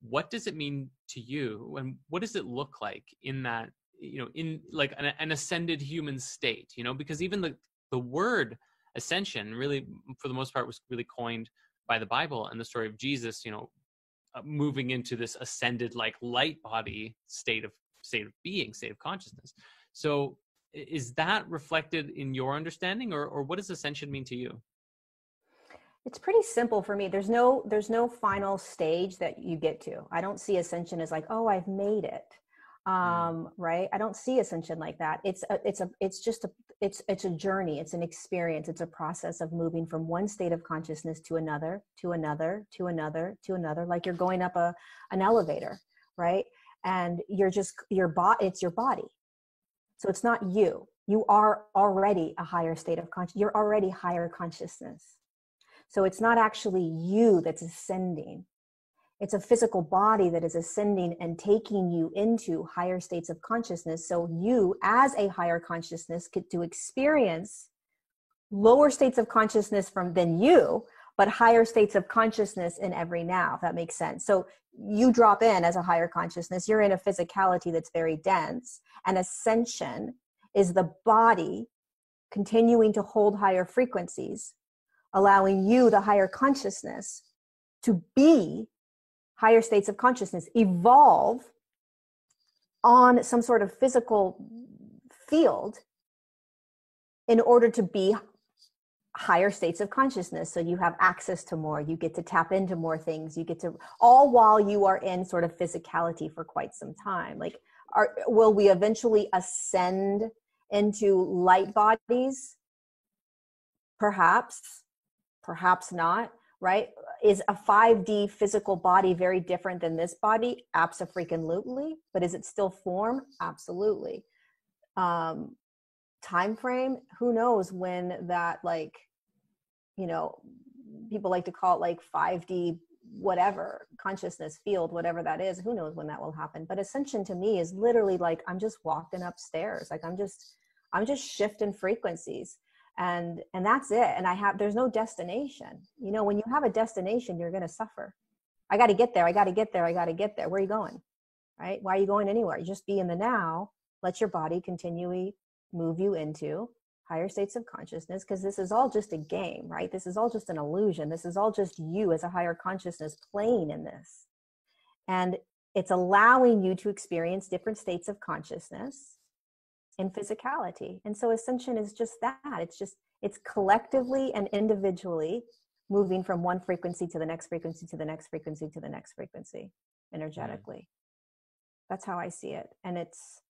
what does it mean to you and what does it look like in that you know in like an, an ascended human state you know? Because even the the word ascension really for the most part was really coined by the bible and the story of jesus you know uh, moving into this ascended like light body state of state of being state of consciousness. So is that reflected in your understanding or, or what does ascension mean to you it's pretty simple for me. There's no there's no final stage that you get to. I don't see ascension as like oh i've made it. Mm. um right? I don't see ascension like that. It's a, it's a it's just a it's it's a journey. It's an experience. It's a process of moving from one state of consciousness to another to another to another to another. Like you're going up a an elevator right? And you're just your body it's your body. So it's not you. You are already a higher state of conscious you're already higher consciousness so it's not actually you that's ascending. It's a physical body that is ascending and taking you into higher states of consciousness. So you, as a higher consciousness, get to experience lower states of consciousness from than you, but higher states of consciousness in every now, if that makes sense. So you drop in as a higher consciousness, you're in a physicality that's very dense, and ascension is the body continuing to hold higher frequencies allowing you the higher consciousness to be higher states of consciousness evolve on some sort of physical field in order to be higher states of consciousness. So you have access to more you get to tap into more things you get to all while you are in sort of physicality for quite some time. Like are will we eventually ascend into light bodies? Perhaps perhaps not right? Is a 5d physical body very different than this body? Absolutely but is it still form? Absolutely. Um time frame? Who knows when that like you know people like to call it like 5d whatever consciousness field whatever that is. Who knows when that will happen? But ascension to me is literally like i'm just walking upstairs. Like i'm just i'm just shifting frequencies and and that's it. And i have there's no destination. You know when you have a destination you're going to suffer. I got to get there. I got to get there. I got to get there. Where are you going? Right? Why are you going anywhere? You just be in the now. Let your body continually move you into higher states of consciousness because this is all just a game right? This is all just an illusion. This is all just you as a higher consciousness playing in this. And it's allowing you to experience different states of consciousness in physicality. And so ascension is just that. It's just, it's collectively and individually moving from one frequency to the next frequency to the next frequency to the next frequency mm. energetically. That's how I see it. And it's,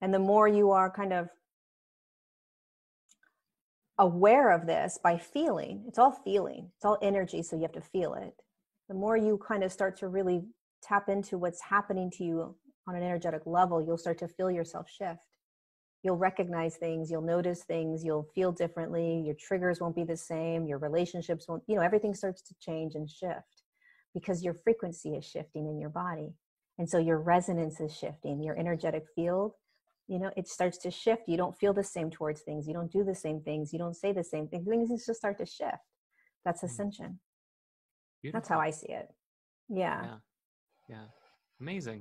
and the more you are kind of aware of this by feeling, it's all feeling, it's all energy, so you have to feel it. The more you kind of start to really tap into what's happening to you on an energetic level, you'll start to feel yourself shift you'll recognize things you'll notice things you'll feel differently your triggers won't be the same your relationships won't you know everything starts to change and shift because your frequency is shifting in your body. And so your resonance is shifting your energetic field you know it starts to shift. You don't feel the same towards things you don't do the same things you don't say the same things things just start to shift. That's mm. ascension. Beautiful. that's how i see it. Yeah. Yeah, yeah. amazing